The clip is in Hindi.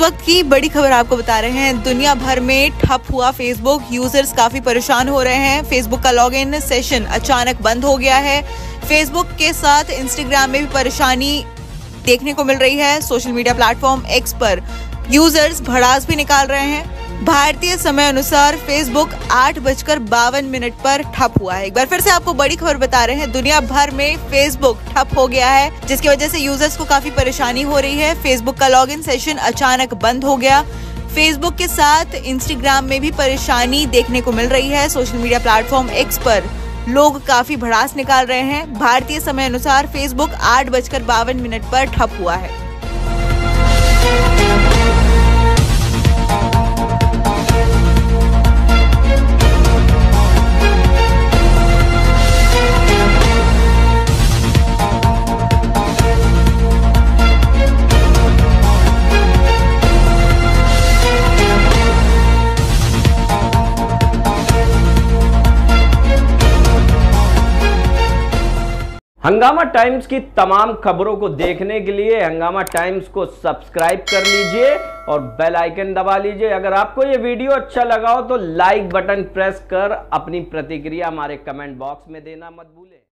वक्त की बड़ी खबर आपको बता रहे हैं। दुनिया भर में ठप हुआ फेसबुक यूज़र्स काफ़ी परेशान हो रहे हैं। फेसबुक का लॉगिन सेशन अचानक बंद हो गया है। फेसबुक के साथ इंस्टाग्राम में भी परेशानी देखने को मिल रही है। सोशल मीडिया प्लेटफॉर्म एक्स पर। यूज़र्स भड़ास भी निकाल रहे हैं। भारतीय समय अनुसार फेसबुक आठ बजकर बावन मिनट पर ठप हुआ है। एक बार फिर से आपको बड़ी खबर बता रहे हैं, दुनिया भर में फेसबुक ठप हो गया है, जिसकी वजह से यूज़र्स को काफ़ी परेशानी हो रही है। फेसबुक का लॉगिन सेशन अचानक बंद हो गया। फेसबुक के साथ इंस्टाग्राम में भी परेशानी देखने को मिल रही है। सोशल मीडिया प्लेटफॉर्म एक्स पर लोग काफ़ी भड़ास निकाल रहे हैं। भारतीय समय अनुसार फेसबुक आठ बजकर बावन मिनट पर ठप हुआ है। हंगामा टाइम्स की तमाम खबरों को देखने के लिए हंगामा टाइम्स को सब्सक्राइब कर लीजिए और बेल आइकन दबा लीजिए। अगर आपको ये वीडियो अच्छा लगा हो तो लाइक बटन प्रेस कर अपनी प्रतिक्रिया हमारे कमेंट बॉक्स में देना मत भूलें।